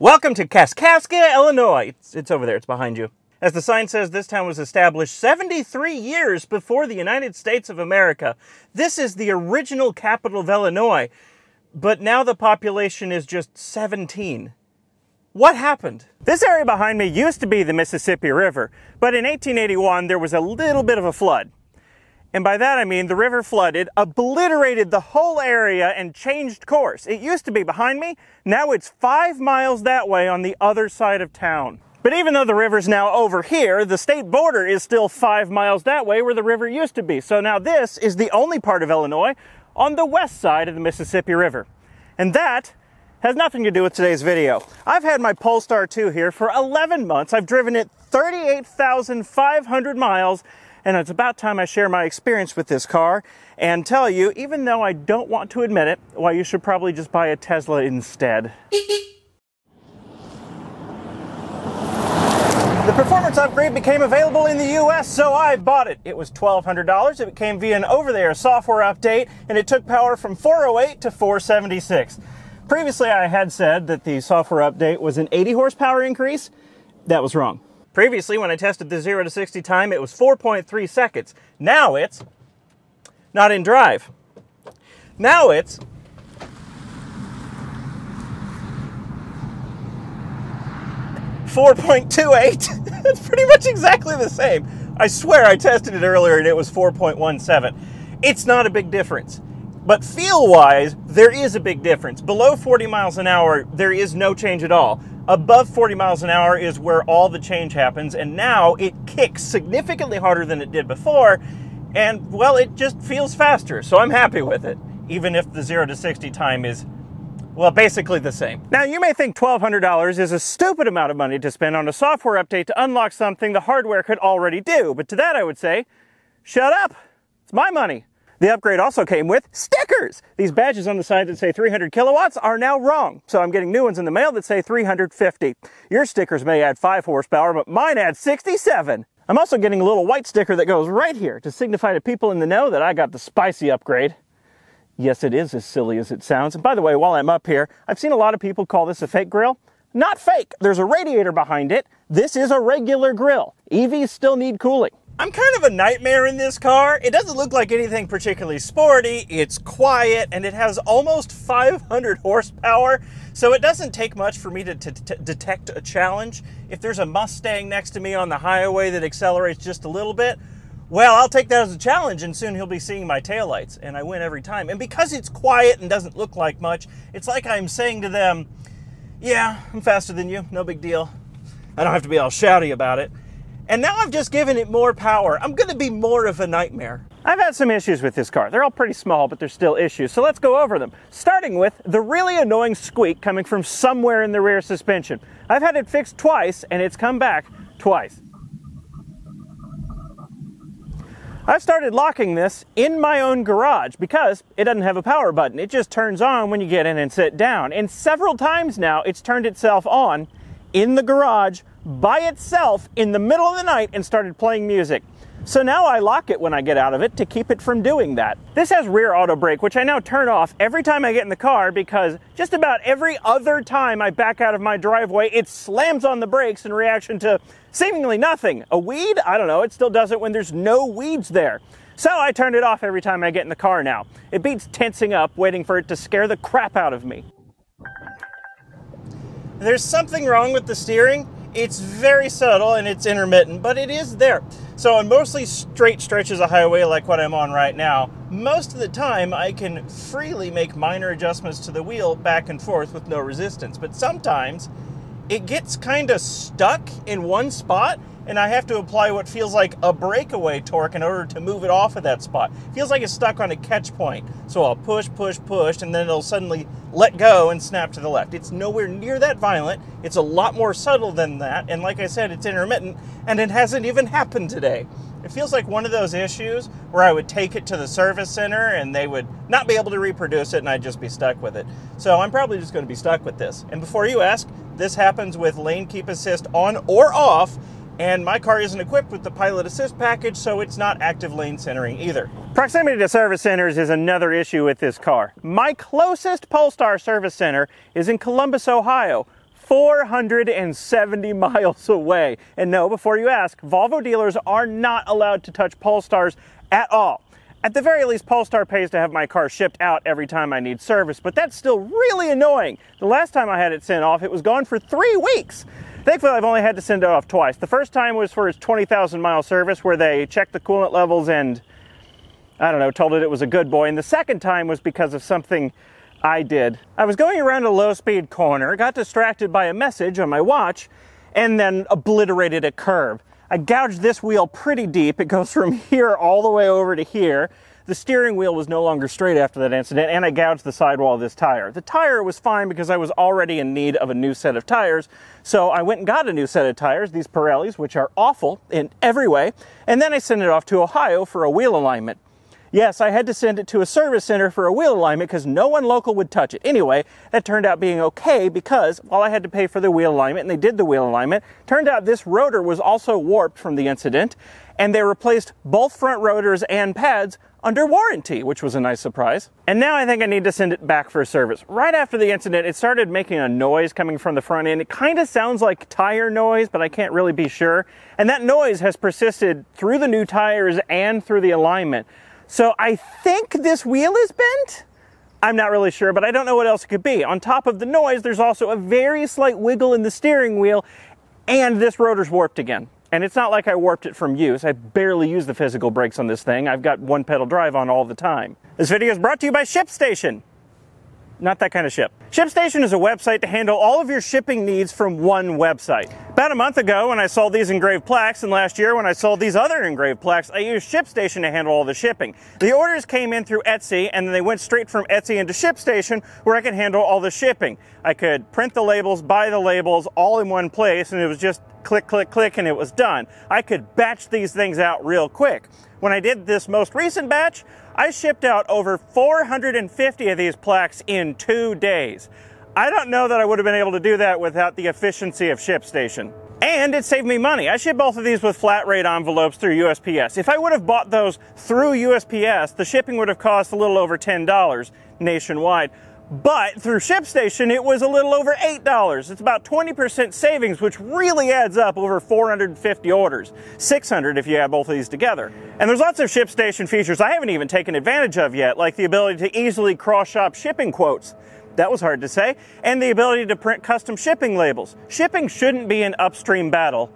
Welcome to Kaskaskia, Illinois. It's, it's over there, it's behind you. As the sign says, this town was established 73 years before the United States of America. This is the original capital of Illinois, but now the population is just 17. What happened? This area behind me used to be the Mississippi River, but in 1881 there was a little bit of a flood. And by that I mean the river flooded, obliterated the whole area, and changed course. It used to be behind me, now it's five miles that way on the other side of town. But even though the river's now over here, the state border is still five miles that way where the river used to be. So now this is the only part of Illinois on the west side of the Mississippi River. And that has nothing to do with today's video. I've had my Polestar 2 here for 11 months. I've driven it 38,500 miles and it's about time I share my experience with this car and tell you, even though I don't want to admit it, why you should probably just buy a Tesla instead. The performance upgrade became available in the US, so I bought it. It was $1,200. It came via an over the air software update, and it took power from 408 to 476. Previously, I had said that the software update was an 80 horsepower increase. That was wrong. Previously, when I tested the 0 to 60 time, it was 4.3 seconds. Now it's not in drive. Now it's Four point two eight. it's pretty much exactly the same. I swear I tested it earlier and it was 4.17. It's not a big difference. But feel wise, there is a big difference. Below 40 miles an hour, there is no change at all. Above 40 miles an hour is where all the change happens, and now it kicks significantly harder than it did before, and well, it just feels faster, so I'm happy with it, even if the 0 to 60 time is, well, basically the same. Now, you may think $1,200 is a stupid amount of money to spend on a software update to unlock something the hardware could already do, but to that I would say, shut up! It's my money. The upgrade also came with stickers. These badges on the side that say 300 kilowatts are now wrong, so I'm getting new ones in the mail that say 350. Your stickers may add 5 horsepower, but mine add 67. I'm also getting a little white sticker that goes right here to signify to people in the know that I got the spicy upgrade. Yes, it is as silly as it sounds. And by the way, while I'm up here, I've seen a lot of people call this a fake grill. Not fake. There's a radiator behind it. This is a regular grill. EVs still need cooling. I'm kind of a nightmare in this car. It doesn't look like anything particularly sporty. It's quiet and it has almost 500 horsepower. So it doesn't take much for me to, detect a challenge. If there's a Mustang next to me on the highway that accelerates just a little bit, well, I'll take that as a challenge and soon he'll be seeing my taillights and I win every time. And because it's quiet and doesn't look like much, it's like I'm saying to them, yeah, I'm faster than you, no big deal. I don't have to be all shouty about it. And now I've just given it more power. I'm gonna be more of a nightmare. I've had some issues with this car. They're all pretty small, but they're still issues. So let's go over them. Starting with the really annoying squeak coming from somewhere in the rear suspension. I've had it fixed twice and it's come back twice. I've started locking this in my own garage because it doesn't have a power button. It just turns on when you get in and sit down. And several times now it's turned itself on in the garage by itself in the middle of the night and started playing music. So now I lock it when I get out of it to keep it from doing that. This has rear auto brake, which I now turn off every time I get in the car because just about every other time I back out of my driveway, it slams on the brakes in reaction to seemingly nothing. A weed? I don't know. It still does it when there's no weeds there. So I turn it off every time I get in the car now. It beats tensing up, waiting for it to scare the crap out of me. There's something wrong with the steering. It's very subtle and it's intermittent, but it is there. So on mostly straight stretches of highway like what I'm on right now, most of the time I can freely make minor adjustments to the wheel back and forth with no resistance. But sometimes it gets kind of stuck in one spot and I have to apply what feels like a breakaway torque in order to move it off of that spot. Feels like it's stuck on a catch point. So I'll push, push, push, and then it'll suddenly let go and snap to the left. It's nowhere near that violent. It's a lot more subtle than that. And like I said, it's intermittent, and it hasn't even happened today. It feels like one of those issues where I would take it to the service center and they would not be able to reproduce it and I'd just be stuck with it. So I'm probably just going to be stuck with this. And before you ask, this happens with lane keep assist on or off and my car isn't equipped with the pilot assist package, so it's not active lane centering either. Proximity to service centers is another issue with this car. My closest Polestar service center is in Columbus, Ohio, 470 miles away. And no, before you ask, Volvo dealers are not allowed to touch Polestars at all. At the very least, Polestar pays to have my car shipped out every time I need service, but that's still really annoying. The last time I had it sent off, it was gone for three weeks. Thankfully, I've only had to send it off twice. The first time was for its 20,000 mile service where they checked the coolant levels and, I don't know, told it it was a good boy. And the second time was because of something I did. I was going around a low speed corner, got distracted by a message on my watch, and then obliterated a curve. I gouged this wheel pretty deep. It goes from here all the way over to here. The steering wheel was no longer straight after that incident, and I gouged the sidewall of this tire. The tire was fine because I was already in need of a new set of tires, so I went and got a new set of tires, these Pirellis, which are awful in every way, and then I sent it off to Ohio for a wheel alignment. Yes, I had to send it to a service center for a wheel alignment because no one local would touch it. Anyway, that turned out being okay because while I had to pay for the wheel alignment and they did the wheel alignment, turned out this rotor was also warped from the incident and they replaced both front rotors and pads under warranty, which was a nice surprise. And now I think I need to send it back for service. Right after the incident, it started making a noise coming from the front end. It kind of sounds like tire noise, but I can't really be sure. And that noise has persisted through the new tires and through the alignment. So I think this wheel is bent. I'm not really sure, but I don't know what else it could be. On top of the noise, there's also a very slight wiggle in the steering wheel, and this rotor's warped again. And it's not like I warped it from use. I barely use the physical brakes on this thing. I've got one pedal drive on all the time. This video is brought to you by ShipStation not that kind of ship. ShipStation is a website to handle all of your shipping needs from one website. About a month ago when I sold these engraved plaques and last year when I sold these other engraved plaques, I used ShipStation to handle all the shipping. The orders came in through Etsy and then they went straight from Etsy into ShipStation where I could handle all the shipping. I could print the labels, buy the labels all in one place and it was just click, click, click and it was done. I could batch these things out real quick. When I did this most recent batch, I shipped out over 450 of these plaques in two days. I don't know that I would have been able to do that without the efficiency of ShipStation. And it saved me money. I shipped both of these with flat rate envelopes through USPS. If I would have bought those through USPS, the shipping would have cost a little over $10 nationwide. But through ShipStation, it was a little over $8. It's about 20% savings, which really adds up over 450 orders. 600 if you add both of these together. And there's lots of ShipStation features I haven't even taken advantage of yet, like the ability to easily cross-shop shipping quotes. That was hard to say. And the ability to print custom shipping labels. Shipping shouldn't be an upstream battle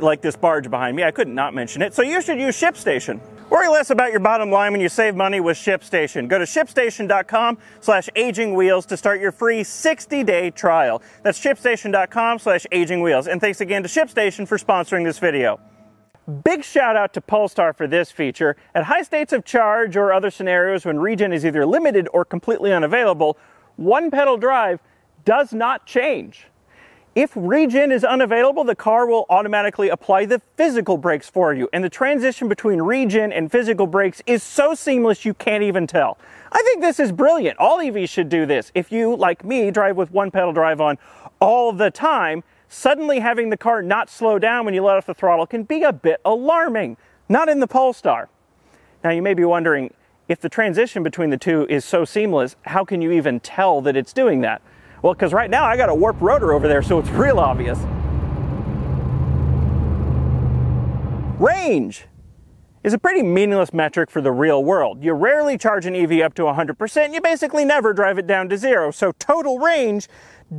like this barge behind me. I couldn't not mention it. So you should use ShipStation. Worry less about your bottom line when you save money with ShipStation. Go to shipstation.com slash agingwheels to start your free 60-day trial. That's shipstation.com slash agingwheels. And thanks again to ShipStation for sponsoring this video. Big shout out to Polestar for this feature. At high states of charge or other scenarios when regen is either limited or completely unavailable, one pedal drive does not change. If regen is unavailable, the car will automatically apply the physical brakes for you. And the transition between regen and physical brakes is so seamless you can't even tell. I think this is brilliant. All EVs should do this. If you, like me, drive with one pedal drive on all the time, suddenly having the car not slow down when you let off the throttle can be a bit alarming. Not in the Polestar. Now you may be wondering, if the transition between the two is so seamless, how can you even tell that it's doing that? Well, because right now I got a warp rotor over there, so it's real obvious. Range is a pretty meaningless metric for the real world. You rarely charge an EV up to 100%, you basically never drive it down to zero, so total range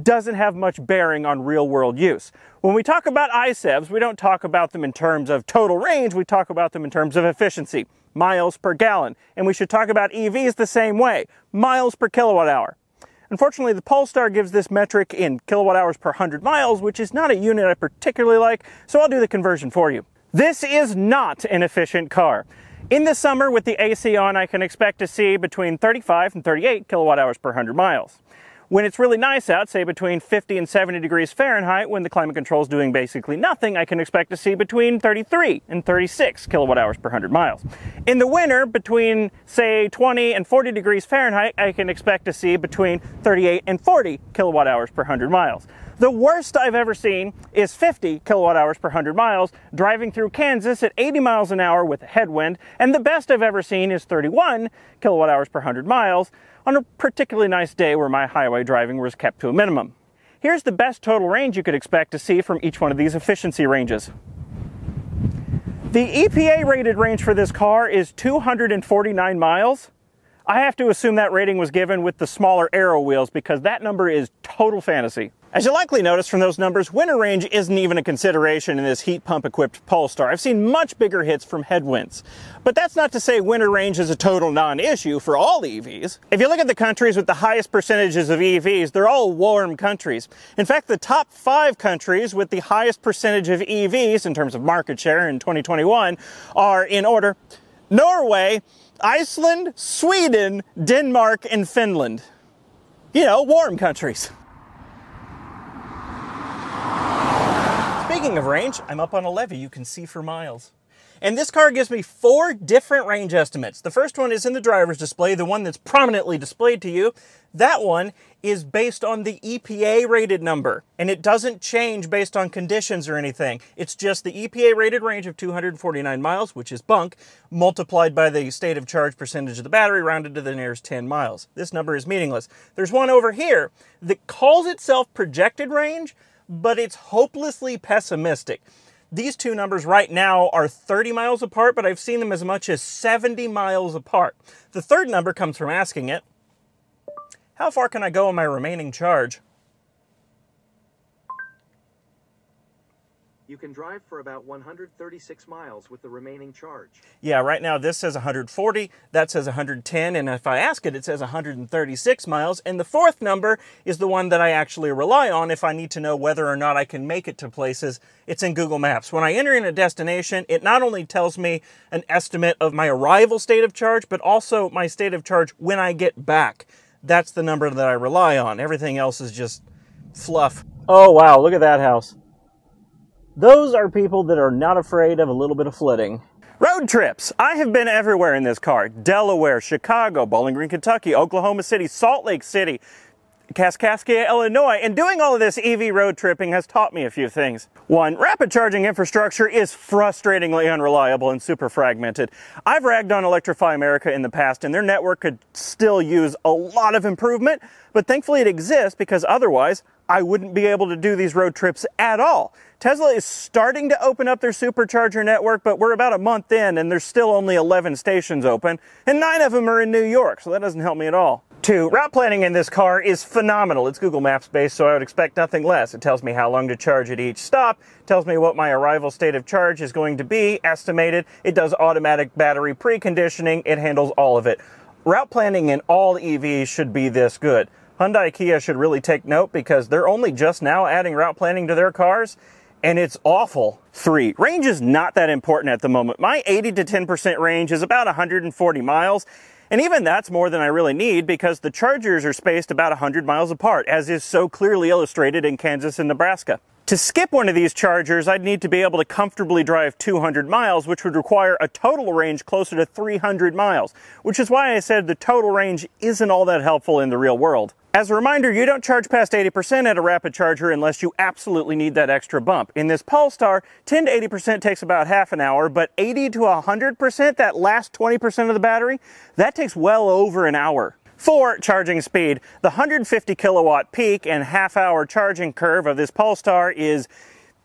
doesn't have much bearing on real world use. When we talk about iCEVs, we don't talk about them in terms of total range, we talk about them in terms of efficiency, miles per gallon. And we should talk about EVs the same way, miles per kilowatt hour. Unfortunately, the Polestar gives this metric in kilowatt hours per 100 miles, which is not a unit I particularly like, so I'll do the conversion for you. This is not an efficient car. In the summer with the AC on, I can expect to see between 35 and 38 kilowatt hours per 100 miles. When it's really nice out, say between 50 and 70 degrees Fahrenheit, when the climate control is doing basically nothing, I can expect to see between 33 and 36 kilowatt hours per 100 miles. In the winter, between say 20 and 40 degrees Fahrenheit, I can expect to see between 38 and 40 kilowatt hours per 100 miles. The worst I've ever seen is 50 kilowatt hours per 100 miles driving through Kansas at 80 miles an hour with a headwind, and the best I've ever seen is 31 kilowatt hours per 100 miles on a particularly nice day where my highway driving was kept to a minimum. here's the best total range you could expect to see from each one of these efficiency ranges. The EPA rated range for this car is 249 miles. I have to assume that rating was given with the smaller aero wheels because that number is total fantasy. As you likely noticed from those numbers, winter range isn't even a consideration in this heat pump equipped Polestar. I've seen much bigger hits from headwinds. But that's not to say winter range is a total non-issue for all EVs. If you look at the countries with the highest percentages of EVs, they're all warm countries. In fact, the top five countries with the highest percentage of EVs in terms of market share in 2021 are in order Norway, Iceland, Sweden, Denmark, and Finland. You know, warm countries. Speaking of range, I'm up on a levee you can see for miles. And this car gives me four different range estimates. The first one is in the driver's display, the one that's prominently displayed to you. That one is based on the EPA rated number, and it doesn't change based on conditions or anything. It's just the EPA rated range of 249 miles, which is bunk, multiplied by the state of charge percentage of the battery, rounded to the nearest 10 miles. This number is meaningless. There's one over here that calls itself projected range, but it's hopelessly pessimistic. These two numbers right now are 30 miles apart, but I've seen them as much as 70 miles apart. The third number comes from asking it, how far can I go on my remaining charge? You can drive for about 136 miles with the remaining charge. Yeah, right now this says 140, that says 110, and if I ask it, it says 136 miles. And the fourth number is the one that I actually rely on if I need to know whether or not I can make it to places. It's in Google Maps. When I enter in a destination, it not only tells me an estimate of my arrival state of charge, but also my state of charge when I get back. That's the number that I rely on. Everything else is just fluff. Oh, wow, look at that house. Those are people that are not afraid of a little bit of flooding. Road trips. I have been everywhere in this car. Delaware, Chicago, Bowling Green, Kentucky, Oklahoma City, Salt Lake City, Kaskaskia, Illinois, and doing all of this EV road tripping has taught me a few things. One, rapid charging infrastructure is frustratingly unreliable and super fragmented. I've ragged on Electrify America in the past, and their network could still use a lot of improvement, but thankfully it exists because otherwise I wouldn't be able to do these road trips at all. Tesla is starting to open up their supercharger network, but we're about a month in and there's still only 11 stations open, and nine of them are in New York, so that doesn't help me at all. Two, route planning in this car is phenomenal. It's Google Maps based, so I would expect nothing less. It tells me how long to charge at each stop, tells me what my arrival state of charge is going to be, estimated. It does automatic battery preconditioning. It handles all of it. Route planning in all EVs should be this good. Hyundai Kia should really take note because they're only just now adding route planning to their cars and it's awful. Three, range is not that important at the moment. My 80 to 10% range is about 140 miles, and even that's more than I really need because the chargers are spaced about 100 miles apart, as is so clearly illustrated in Kansas and Nebraska. To skip one of these chargers, I'd need to be able to comfortably drive 200 miles, which would require a total range closer to 300 miles, which is why I said the total range isn't all that helpful in the real world. As a reminder, you don't charge past 80% at a rapid charger unless you absolutely need that extra bump. In this Polestar, 10 to 80% takes about half an hour, but 80 to 100%, that last 20% of the battery, that takes well over an hour. For charging speed, the 150 kilowatt peak and half hour charging curve of this Polestar is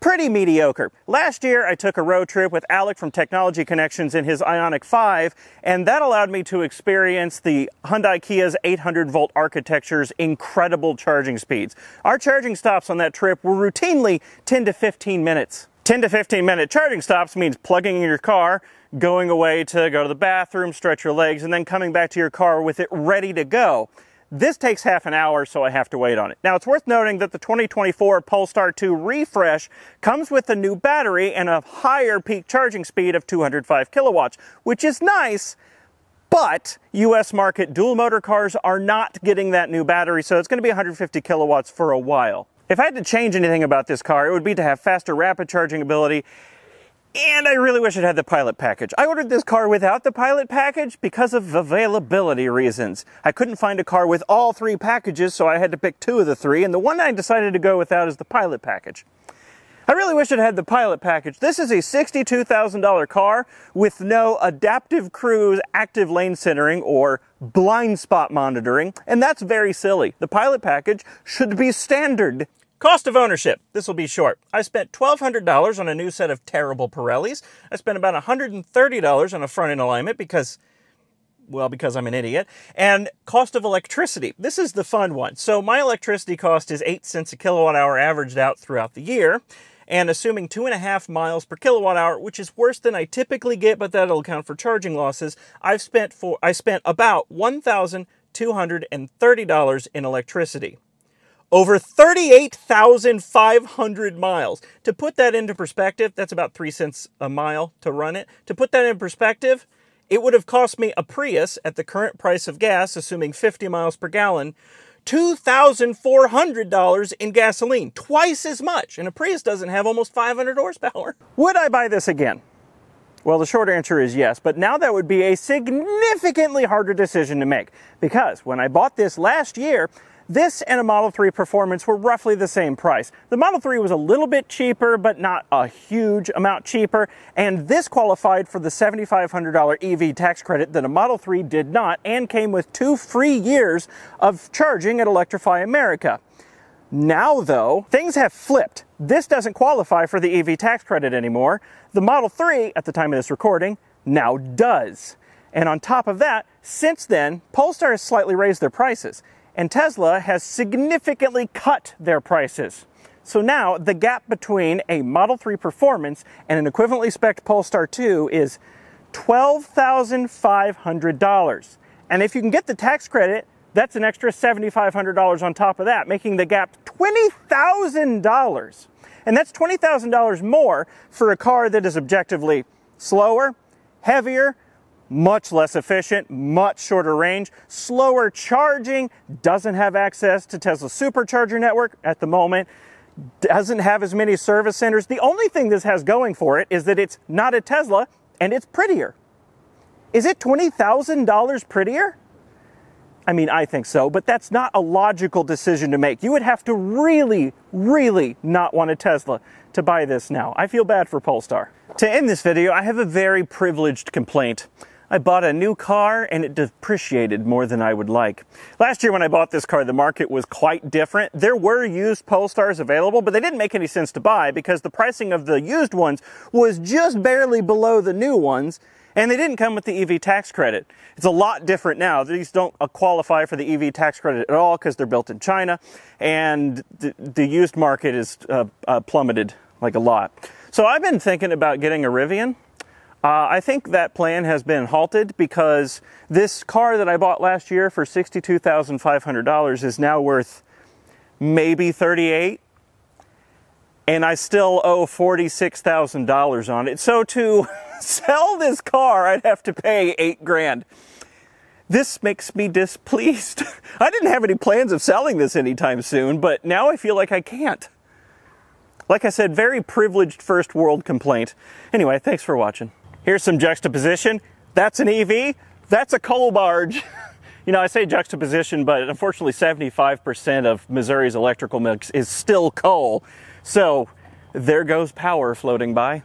pretty mediocre. Last year, I took a road trip with Alec from Technology Connections in his Ioniq 5, and that allowed me to experience the Hyundai Kia's 800 volt architecture's incredible charging speeds. Our charging stops on that trip were routinely 10 to 15 minutes. 10 to 15 minute charging stops means plugging in your car, going away to go to the bathroom, stretch your legs, and then coming back to your car with it ready to go. This takes half an hour, so I have to wait on it. Now, it's worth noting that the 2024 Polestar 2 refresh comes with a new battery and a higher peak charging speed of 205 kilowatts, which is nice, but US market dual motor cars are not getting that new battery, so it's going to be 150 kilowatts for a while. If I had to change anything about this car, it would be to have faster rapid charging ability and I really wish it had the pilot package. I ordered this car without the pilot package because of availability reasons. I couldn't find a car with all three packages, so I had to pick two of the three, and the one I decided to go without is the pilot package. I really wish it had the pilot package. This is a $62,000 car with no adaptive cruise active lane centering or blind spot monitoring, and that's very silly. The pilot package should be standard. Cost of ownership. This will be short. I spent $1,200 on a new set of terrible Pirellis. I spent about $130 on a front end alignment because, well, because I'm an idiot. And cost of electricity. This is the fun one. So my electricity cost is 8 cents a kilowatt hour averaged out throughout the year. And assuming two and a half miles per kilowatt hour, which is worse than I typically get, but that'll account for charging losses, I've spent for I spent about $1,230 in electricity over 38,500 miles. To put that into perspective, that's about three cents a mile to run it. To put that in perspective, it would have cost me a Prius at the current price of gas, assuming 50 miles per gallon, $2,400 in gasoline, twice as much. And a Prius doesn't have almost 500 horsepower. Would I buy this again? Well, the short answer is yes, but now that would be a significantly harder decision to make because when I bought this last year, this and a Model 3 Performance were roughly the same price. The Model 3 was a little bit cheaper, but not a huge amount cheaper, and this qualified for the $7,500 EV tax credit that a Model 3 did not, and came with two free years of charging at Electrify America. Now, though, things have flipped. This doesn't qualify for the EV tax credit anymore. The Model 3, at the time of this recording, now does. And on top of that, since then, Polestar has slightly raised their prices and Tesla has significantly cut their prices. So now the gap between a Model 3 Performance and an equivalently spec Polestar 2 is $12,500. And if you can get the tax credit, that's an extra $7,500 on top of that, making the gap $20,000. And that's $20,000 more for a car that is objectively slower, heavier, much less efficient, much shorter range, slower charging, doesn't have access to Tesla's supercharger network at the moment, doesn't have as many service centers. The only thing this has going for it is that it's not a Tesla and it's prettier. Is it $20,000 prettier? I mean, I think so, but that's not a logical decision to make. You would have to really, really not want a Tesla to buy this now. I feel bad for Polestar. To end this video, I have a very privileged complaint. I bought a new car and it depreciated more than I would like. Last year when I bought this car, the market was quite different. There were used Polestars available, but they didn't make any sense to buy because the pricing of the used ones was just barely below the new ones and they didn't come with the EV tax credit. It's a lot different now. These don't qualify for the EV tax credit at all because they're built in China and the, the used market is uh, uh, plummeted like a lot. So I've been thinking about getting a Rivian uh, I think that plan has been halted because this car that I bought last year for $62,500 is now worth maybe 38 and I still owe $46,000 on it. So to sell this car, I'd have to pay 8 grand. This makes me displeased. I didn't have any plans of selling this anytime soon, but now I feel like I can't. Like I said, very privileged first world complaint. Anyway, thanks for watching. Here's some juxtaposition. That's an EV. That's a coal barge. you know, I say juxtaposition, but unfortunately 75% of Missouri's electrical mix is still coal. So there goes power floating by.